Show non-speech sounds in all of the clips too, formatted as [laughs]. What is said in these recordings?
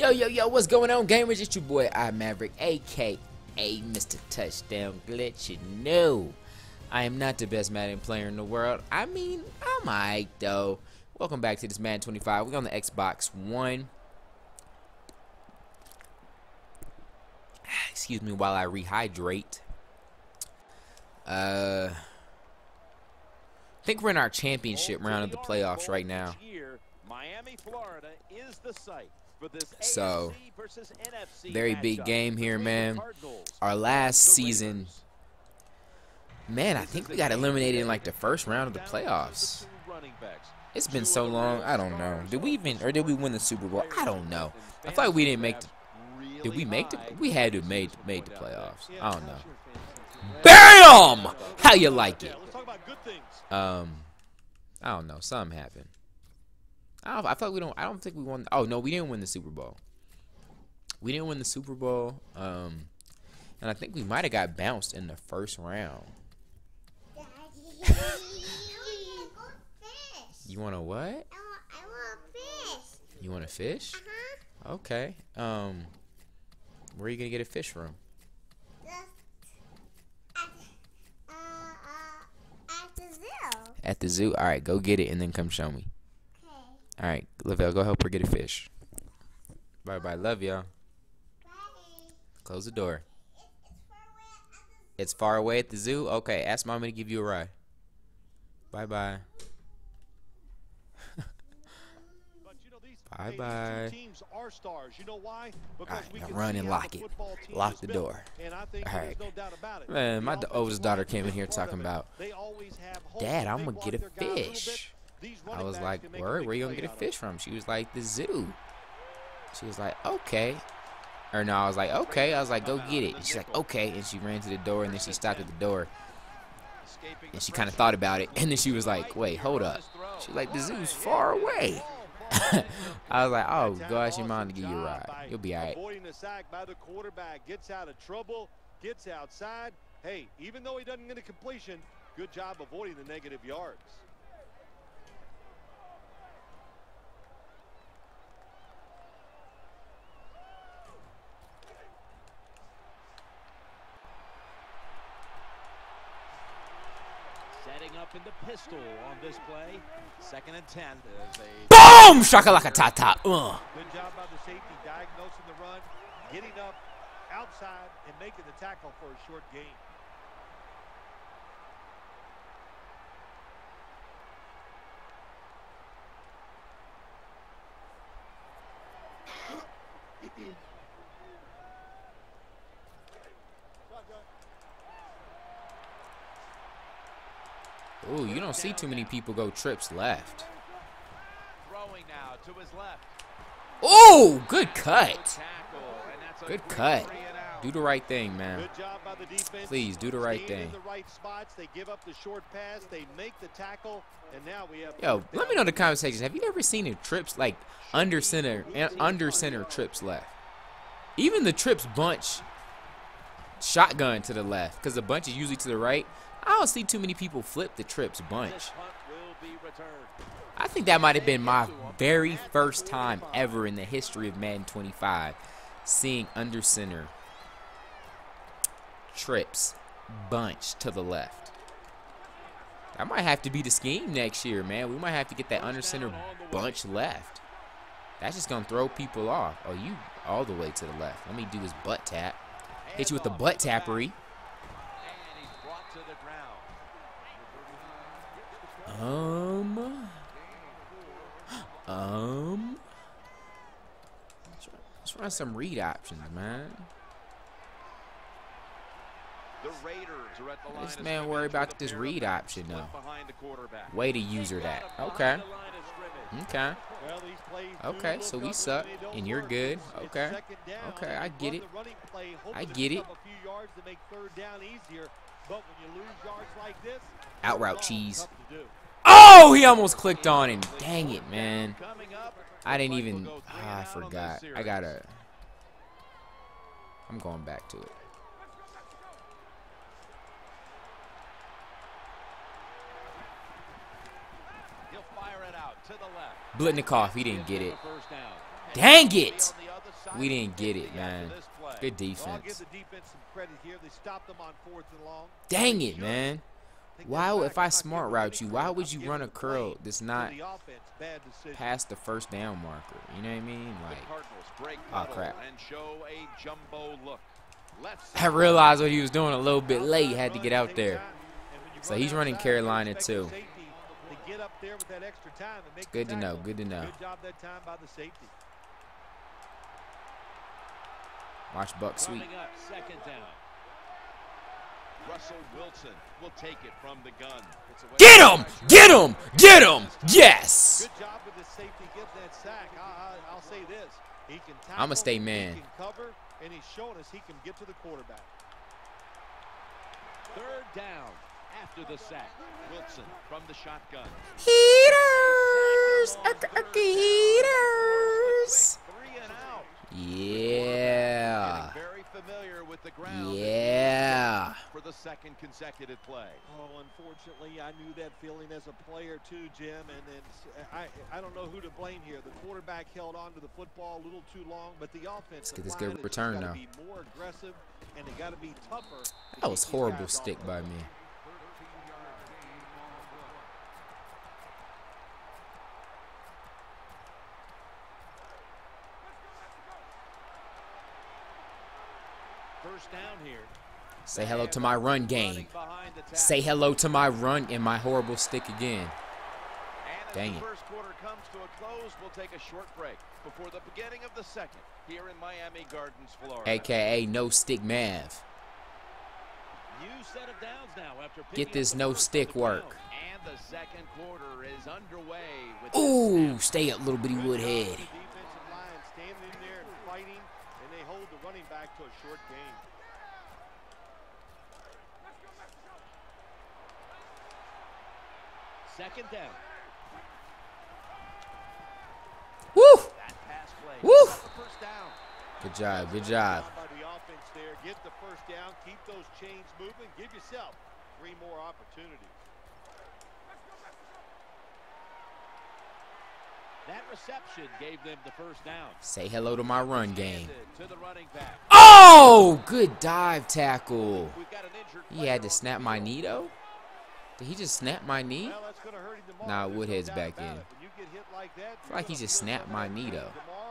Yo, yo, yo, what's going on, gamers? It's your boy, I Maverick, aka Mr. Touchdown Glitch. You know, I am not the best Madden player in the world. I mean, I'm alright, though. Welcome back to this Madden 25. We're on the Xbox One. [sighs] Excuse me while I rehydrate. Uh, I think we're in our championship round of the playoffs right now. Miami, Florida is the site So, AFC versus NFC very big game here, man. Our last season, man, I think we got eliminated in like the first round of the playoffs. the two running backs. It's been so long. I don't know. Did we even, or did we win the Super Bowl? I don't know. I feel like we didn't make. The, did we make the? We had to made made the playoffs. I don't know. Bam! How you like it? Let's talk about good things. Um, I don't know. Something happened. I don't, I feel like we don't. I don't think we won. Oh no, we didn't win the Super Bowl. We didn't win the Super Bowl. Um, and I think we might have got bounced in the first round. You want to what? I want, I want a fish. You want a fish? Okay. Um, where are you gonna get a fish from? At the zoo. At the zoo. All right, go get it and then come show me. All right, Lavelle, go help her get a fish. Bye bye. Love y'all. Close the door. It's far away at the zoo. Okay, ask mommy to give you a ride. Bye bye. But, you know, these- Bye hey, these two bye. teams are stars. You know why? Because Alright, we now can run and lock it. Lock the door. And I think Alright. no doubt about it. Man, my oldest daughter came in here talking about, They always have holes. Dad, I'm gonna get a fish. I was like, where, where you gonna get a out of it. fish from? She was like, the zoo. She was like, okay. Or no, I was like, okay. I was like, go get it. And she's like, okay. And she ran to the door and then she stopped at the door and she kind of thought about it. [laughs] And then she was like, wait, hold up. She's like, the zoo's far away. [laughs] I was like, oh, go ask your mom to give you a ride. You'll be alright. Avoiding the sack by the quarterback, gets out of trouble, gets outside. Hey, even though he doesn't get a completion, good job avoiding the negative yards. Setting up in the pistol on this play. Second and ten. There's a Boom! Shakalaka ta ta. Uh. Good job by the safety diagnosing the run, getting up outside and making the tackle for a short gain. Ooh, you don't see too many people go trips left. Throwing now to his left. Ooh, good cut. Tackle, and that's a Good cut. three and out. Do the right thing, man. Good job by the defense. Please, do the right thing. the right spots. They give up the short pass. They make the tackle, and now we have. Yo, let me know in the comment section. Have you ever seen a trips like under center and eh, under center trips left? Even the trips bunch shotgun to the left because the bunch is usually to the right. I don't see too many people flip the trips bunch. This punt will be returned. I think that might have been my very first time ever in the history of Madden 25 seeing under center trips bunch to the left. That might have to be the scheme next year, man. We might have to get that under center bunch left. That's just gonna throw people off. Oh, you all the way to the left. Let me do this butt tap. Hit you with the butt tappery. And he's brought to the ground. Um. Um. Let's run, let's some read options, man. The Raiders are at the line This man worry about this read option, though. behind the quarterback. Way to user that. Okay. behind the line of scrimmage. Okay. Well, these plays do Okay, so we suck, when they don't and you're good. Okay. Okay, I get it. the running play, hoping I get it. Out route cheese. Oh, he almost clicked on and dang it, man. I didn't even. Oh, I forgot. I gotta. I'm going back to it. Biletnikoff, he didn't get it. Dang it! We didn't get it, man. Good defense. Dang it, man. Why, if I smart route you, why would you run a curl that's not past the first down marker? You know what I mean? Like, oh crap. I realized what he was doing a little bit late. Had to get out there. So he's running Carolina too. It's good to know. Good to know. Watch Buck sweep. Up, second down. Russell Wilson will take it from the gun. Get him! Get him! Get him! Yes! Good job with the safety getting that sack. I, I, I'll say this. He can tackle, I'ma stay man. He can cover, and he's showing us he can get to the quarterback. Third down after the sack. Wilson from the shotgun. Heaters! Urk, urk, heaters! Three and out. Yeah. Very familiar with the ground. Yeah. For the second consecutive play. Oh, unfortunately, I knew that feeling as a player too, Jim. And then I, I don't know who to blame here. The quarterback held on to the football a little too long, but the offense. Let's get this good line return now. Be more aggressive, and they got to be tougher. That was horrible stick by field. me. First down here. Say hello to my run game. Running behind the tackle. Say hello to my run and my horrible stick again. Dang it. first quarter comes to a close, we'll take a short break before the beginning of the second here in Miami Gardens, Florida. AKA no stick Mav. New set of downs now after Get this no stick work. And the second quarter is underway with Ooh, stay up, little bitty Woodhead. with The defensive line standing in there and fighting, and they hold the running back to a short gain. Second down. Woo! That. Woo! got the first down. Good job. Good job. By the offense there, get the first down, keep those chains moving, give yourself three more opportunities. That reception gave them the first down. Say hello to my run game. To the running back. Oh, good dive tackle. We've got an injured He had to snap my knee though. Did he just snap my knee? Well, Nah, Woodhead's back in. I like he just snapped my knee though. Uh,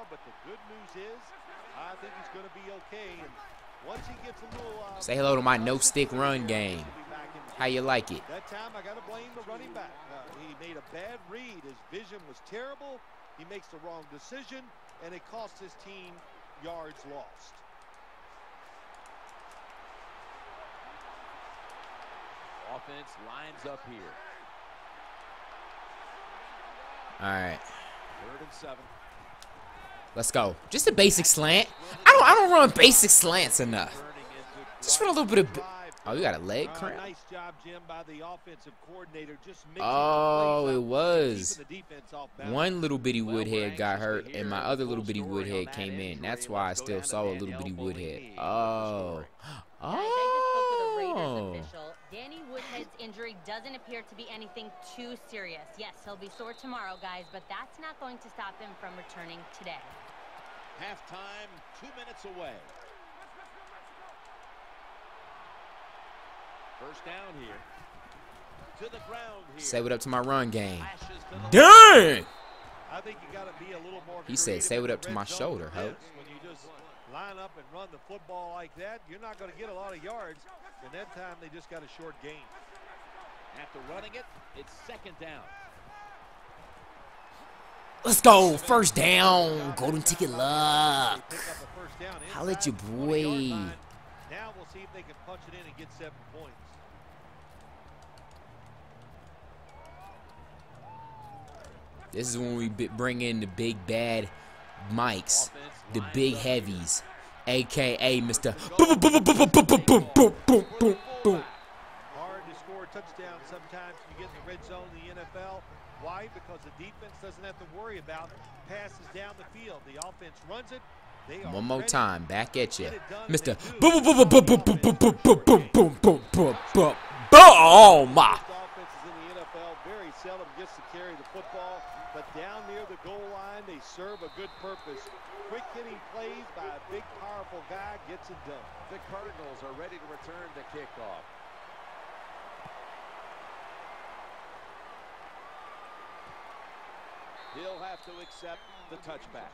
Say hello to my no stick run game. How you like it? That time I gotta blame the running back. Uh, he made a bad read. His vision was terrible. He makes the wrong decision, and it cost his team yards lost. Offense lines up here. All right, Third and seven. let's go. Just a basic slant. I don't. I don't run basic slants enough. Just run a little bit of. Oh, you got a leg cramp. nice job, Jim, by the offensive coordinator. Just mixing Oh, it was. keeping the defense off balance. One little bitty woodhead got hurt, and my other little bitty woodhead came in. That's why I still saw a little bitty woodhead. Moliney with the Oh. His injury doesn't appear to be anything too serious. Yes, he'll be sore tomorrow, guys, but that's not going to stop him from returning today. Halftime, two minutes away. First down here. To the ground here. Save it up to my run game. Dang! He said, save it up to my shoulder, Hope line up and run the football like that, you're not going to get a lot of yards. And that time they just got a short gain. After running it, it's second down. Let's go. First down. Golden ticket luck. They pick up a first down at inside your the 20-yard boy. Now we'll see if they can punch it in and get seven points. This is when we bring in the big bad mics, the big heavies, aka Mr. Boom boom boom boom boom boom boom boom boom boom boom boom. Hard to score touchdowns sometimes when you get in the red zone in the NFL. Why? Because the defense doesn't have to worry about passes down the field. The offense runs it. They One more time, back at you, Get it done, Mr. they do. Boom boom boom boom boom boom boom boom boom boom boom boom boom boom boom. Most offenses in the NFL very seldom gets to carry the football, but down near the goal line, they serve a good purpose. Quick hitting plays by a big, powerful guy gets it done. The Cardinals are ready to return to kickoff. He'll have to accept the touchback.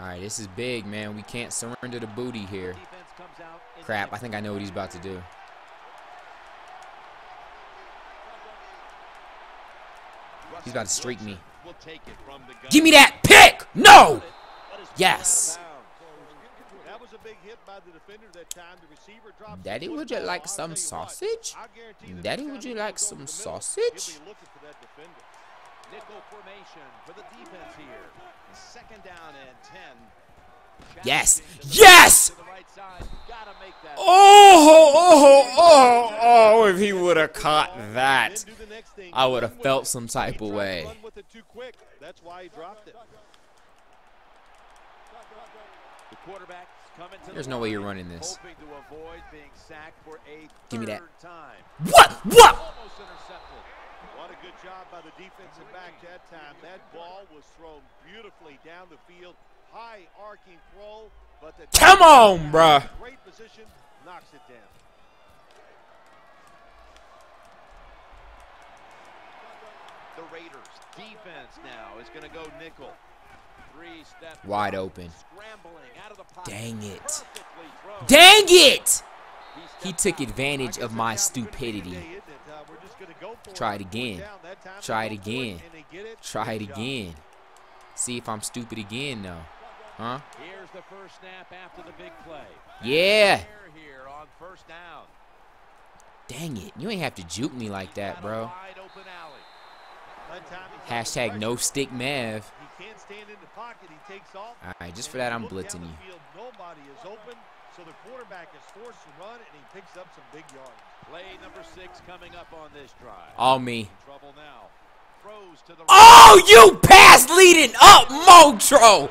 All right, this is big, man. We can't surrender the booty here. Crap, I think I know what he's about to do. He's about to streak me. Give me that pick! No! Yes. That was a big hit by the defender that time. The receiver dropped Daddy, would you like some tell you what, sausage? I guarantee the Daddy, would you like some to the middle, sausage? He'll be looking for that defender. Nickel formation for the defense here. Second down and 10. Yes. Yes! Oh, oh, oh, oh, if he would have caught that. I would have felt some type of way. That's why he dropped it. There's no way you're running this. Give me that. What? What? What a good job by the defensive back that time. That ball was thrown beautifully down the field. High arcing throw, but the Come on, bruh. Great position, knocks it down. The Raiders defense now is going to go nickel. Wide open. Scrambling out of the pocket. Dang it. Dang it! He took advantage of my Like I said, that was a good stupidity. day, isn't it? Uh, we're just gonna go for Try it. again. Down that time, Try it again. and they get it. Try it again. See if I'm stupid again, though. Huh? Here's the first snap after the big play. Yeah. Here on first down. Dang it. You ain't have to juke me like that, bro. wide open alley. That time he's under Hashtag no stick Mav. He can't stand in the pocket. He takes off. All right, just for that, I'm blitzing you. Nobody is open, so the quarterback is forced to run, and he picks up some big yards. Play number six coming up on this drive. All me. Trouble now. Throws to the Oh, you pass leading up, Motro.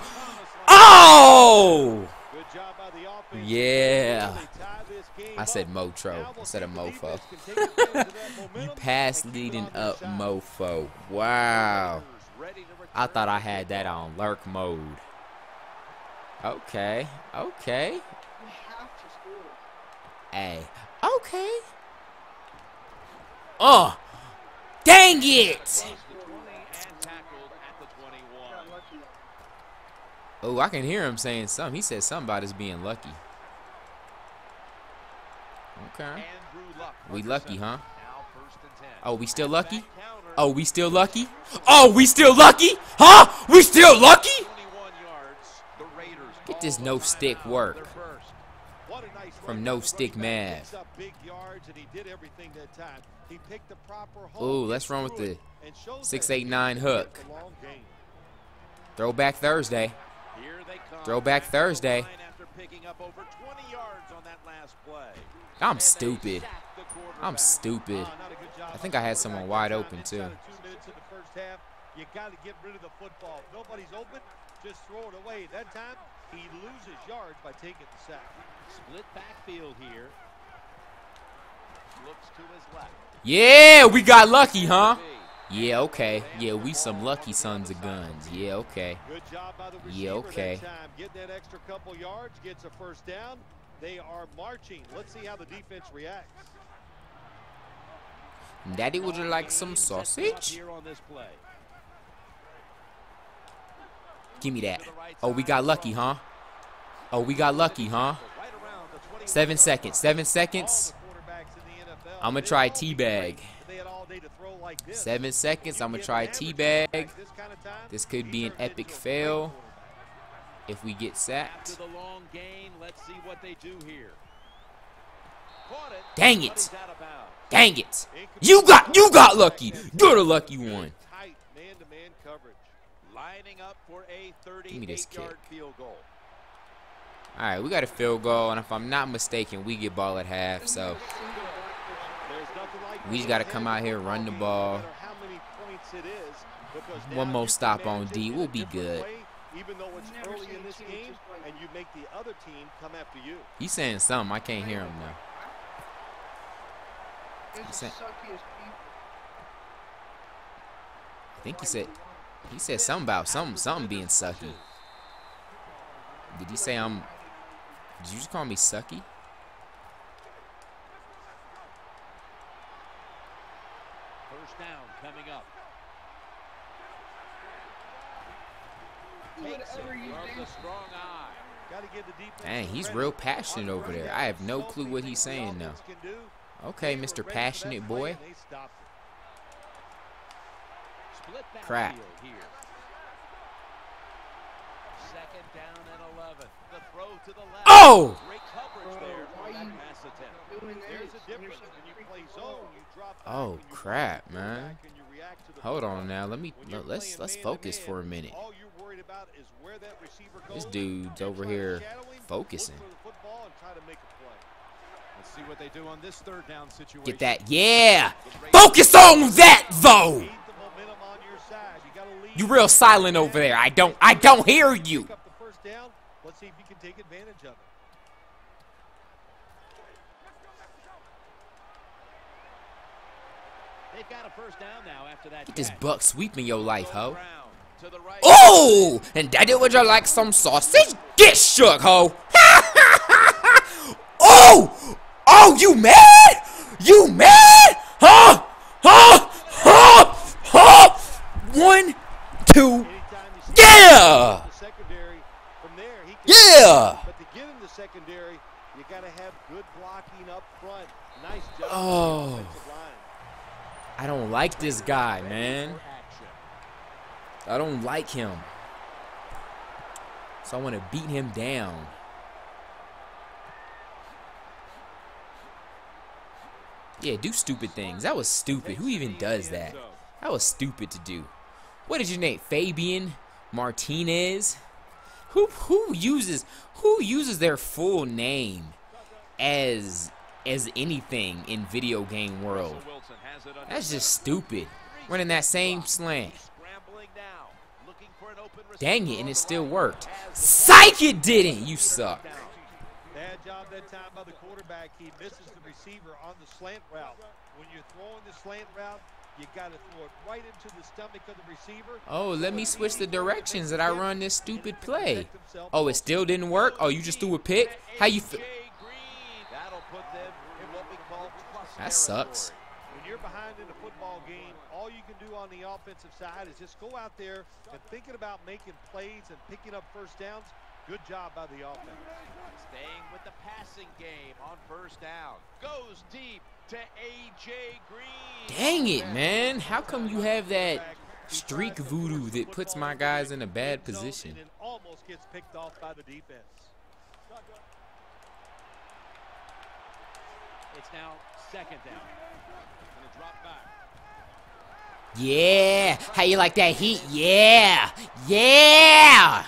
Oh. Good job by the offense. Yeah. They tie this game I said up. Motro instead of mofo. defense can take [laughs] advantage of that You pass and keep it leading up, mofo. Wow. Raiders ready to I thought I had that on lurk mode. Okay. Okay. Hey. Okay. Oh. Dang it. Across the 20 and tackled at the 21. Oh, I can hear him saying something. He said something about us being lucky. Okay. We lucky, huh? Now first and 10. Oh, we still lucky? Oh, we still lucky? Oh, we still lucky? Huh? We still lucky? 21 yards. The Raiders Get this no stick work. Their first. What a nice From no stick running back. Mav. Picks up big yards, and he did everything that time. He picked the proper Ooh, let's run with the it, and shows that six, he eight, can nine finish hook. the long. Throwback Thursday. Here they come. Throwback back Thursday. line After picking up over 20 yards on that last play. I'm stupid. sack the quarterback. I'm stupid. Ah, not a good job I think I had someone wide open, too. Inside of two minutes in the first half, you got to get rid of the football. Nobody's open, just throw it away. That time, he loses yards by taking the sack. Split backfield here. Looks to his left. Yeah, we got lucky, huh? Yeah, okay. Yeah, we some lucky sons of guns. Yeah, okay. Good job by the receiver Yeah, okay. that time. Getting that extra couple yards, gets a first down. They are marching. Let's see how the defense reacts. Daddy, would you like some Game set up sausage? Here on this play. Give me that. Oh, we got lucky, huh? Oh, we got lucky, huh? Right around the 21 Seven seconds. Seven seconds. All the quarterbacks in the NFL, I'ma try be teabag. great Seven seconds. I'm gonna try an average teabag. this kind of time, This could be an epic fail. If we get sacked. the long gain, let's see what they do here. It. Dang it. he's out of bounds. Dang it. You got you got lucky. You're the lucky one. Tight man-to-man coverage. Lining up for a me this 38-yard field goal. All right, we got a field goal, and if I'm not mistaken, we get ball at half. So There's nothing like We just gotta come out here, run the ball. One more stop on D, we'll be good. he's saying something. I can't hear him now. I think he said he said something about something something being sucky. Did he say I'm? Did you just call me sucky? First down coming up. Whatever you From do. the strong eye. Got to give the defense Dang, some he's real passionate over there. I have no clue what he's saying now. Okay, Mr. Passionate Boy. Crap. backfield here. Second down and 11. The throw to the left. Oh! Oh, crap, man. Hold on now. Let me let's let's focus for a minute. All you're worried about is where that receiver This dude's over here shadow him, look focusing. for the football and try to make a play. Let's see what they do on this third down situation. Get that. Yeah. Focus on that though. Keep the momentum on your side. You gotta lead. You real silent over there. I don't I don't hear you. Pick up the first down. Let's see if you can take advantage of it. They've got a first down now after that. Get this buck sweeping your life, ho. Brown to the right. Oh! And daddy, would you like some sausage? Get shook, ho! [laughs] oh! Oh, you mad? You mad? Huh? Huh? Huh? Huh? One, two, Anytime you see Yeah! secondary, from there he can yeah! But to get in the secondary, you got to have good blocking up front. Nice job. Oh. on the offensive line. I don't like this guy, man. I don't like him. So I want to beat him down. Yeah, do stupid things. That was stupid. Who even does that? That was stupid to do. What is your name? Fabian Martinez? Who who uses who uses their full name as as anything in video game world? That's just stupid. Running that same slant. Scrambling now, looking for an open Dang it, and it still worked. Psych, it didn't. You suck. Bad job that time by the quarterback. He misses the receiver on the slant route. When you're throwing the slant route, you got to throw it right into the stomach of the receiver. Oh, let me switch the directions that I run this stupid play. Oh, it still didn't work? Oh, you just threw a pick? How you feel? A.J. Green. That'll put them in what we call plus That sucks. When you're behind in a football game, all you can do on the offensive side is just go out there and thinking about making plays and picking up first downs. Good job by the offense. Staying with the passing game on first down. Goes deep to A.J. Green. Dang it, man. How come you have that streak voodoo that puts my guys in a bad position? And almost gets picked off by the defense. It's now second down. Gonna drop back. Yeah. How you like that heat? Yeah. Yeah.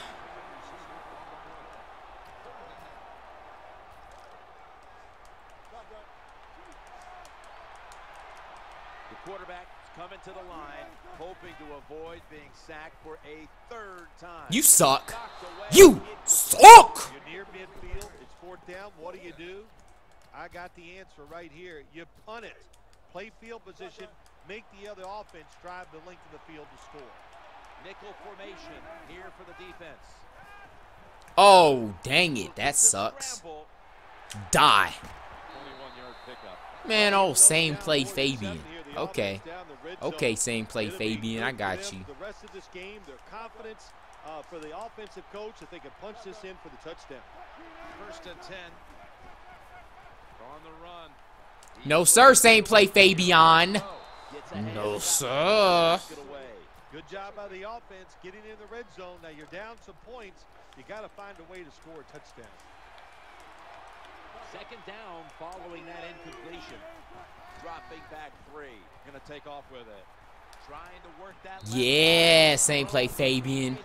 The quarterback is coming to the line, hoping to avoid being sacked for a third time. You suck. You suck. You're near midfield. It's fourth down. What do you do? I got the answer right here. You punt it. Play field position. Make the other offense drive the length of the field to score. Nickel formation here for the defense. Oh, dang it. That sucks. Die. Man, oh, same play Fabian. seven here. The Okay. offense down the red zone. Okay, same play Fabian. I got you. The rest of this game, their confidence uh, for the offensive coach that they can punch this in for the touchdown. First and 10. On the run. No, sir. Same play Fabian. Gets ahead No, sir. Good job by the offense getting in the red zone. Now you're down some points. You got to find a way to score a touchdown. Second down following that incompletion. Dropping back three. Gonna take off with it. Trying to work that. left Yeah, same play Fabian.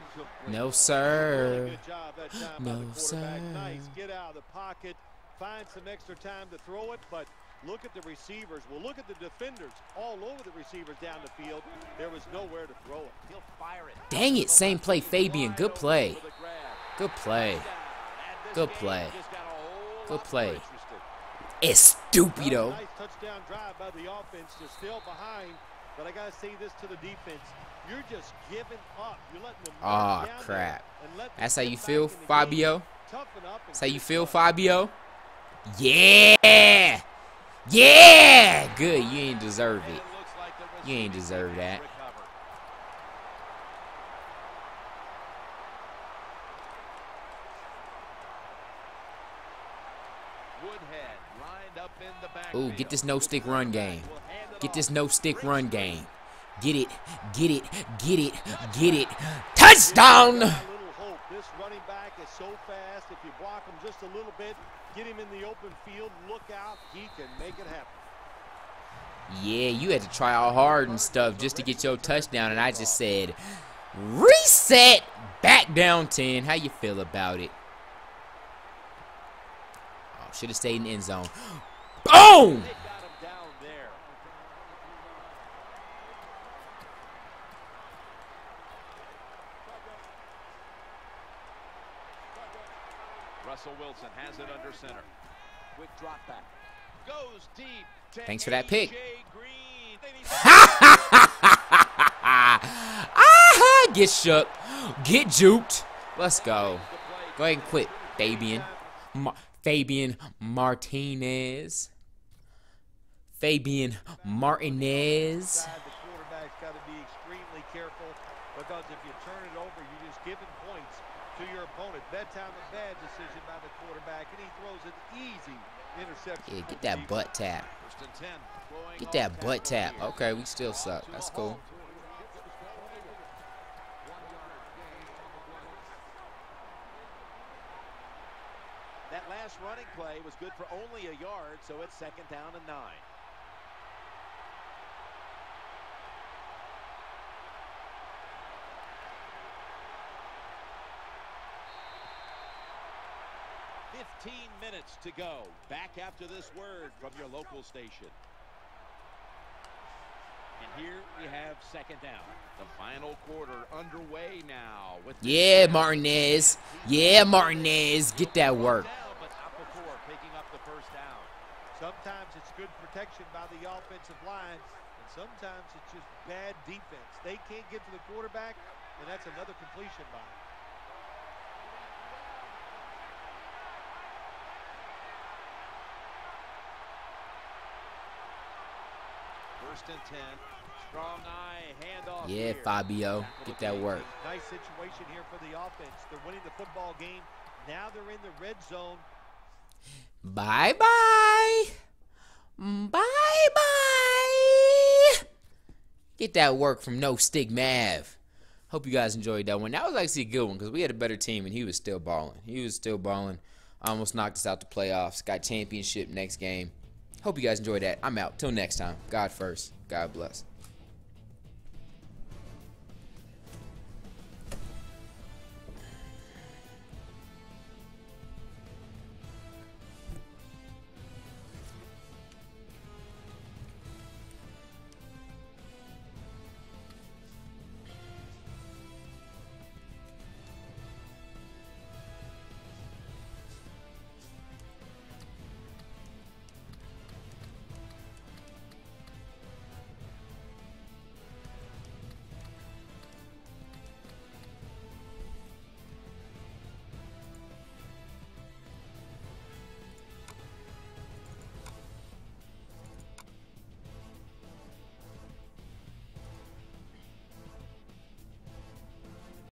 No, sir. good job that time by No, sir. Nice. Get out of the pocket. Find some extra time to throw it, but look at the receivers. Well, look at the defenders all over the receivers down the field. There was nowhere to throw it. He'll fire it. Dang it, same play Fabian. Good play. open for the grab. Good play. Down. And this Good play. just got a whole Good play. It's interesting. Estupido. Nice touchdown drive by the offense. You're still behind, but I gotta say this to the defense: you're just giving up. You're letting them. run Aw, crap. and let That's how you feel, in the game. Fabio? Toughen That's how you feel. Fabio? Yeah! Yeah! Good, you ain't deserve it. You ain't deserve that. Ooh, get this no-stick run game. Get this no-stick run game. Get it, get it, get it, get it. Touchdown! Got a little hope. This running back is so fast. If you block him just a little bit, get him in the open field, look out, he can make it happen. Yeah, you had to try out hard and stuff just to get your touchdown, and I just said, reset, back down 10. How you feel about it? Oh, should have stayed in the end zone. [gasps] Boom! They got him down there. Russell Wilson has it under center. Quick drop back. Goes deep. Thanks for that pick. [laughs] Ah, get shook, get juked. Let's go. Go ahead and quit, Fabian. Ma- Fabian Martinez. Fabian Martinez. The quarterback's got to be extremely careful because if you turn it over, you're just giving points to your opponent. That time a bad decision by the quarterback, and he throws an easy interception. Yeah, get that butt tap. First and 10. Throwing Get that butt tap. Okay, we still suck. That's cool. That last running play was good for only a yard, so it's second down and nine. Minutes to go. Back after this word from your local station. And here we have second down. The final quarter underway now. With Yeah. Martinez. Yeah, Martinez. Get that work. Down, but not before picking up the first down. Sometimes it's good protection by the offensive line, and sometimes it's just bad defense. They can't get to the quarterback, and that's another completion by him. First and ten. Strong eye handoff. Yeah. Fabio. Get that work. Nice situation here for the offense. They're winning the football game. Now they're in the red zone. Bye bye. Bye bye. Get that work from No Stick Mav. Hope you guys enjoyed that one. That was actually a good one because we had a better team and he was still balling. He was still balling. Almost knocked us out the playoffs. Got championship next game. Hope you guys enjoyed that. I'm out. Till next time. God first. God bless.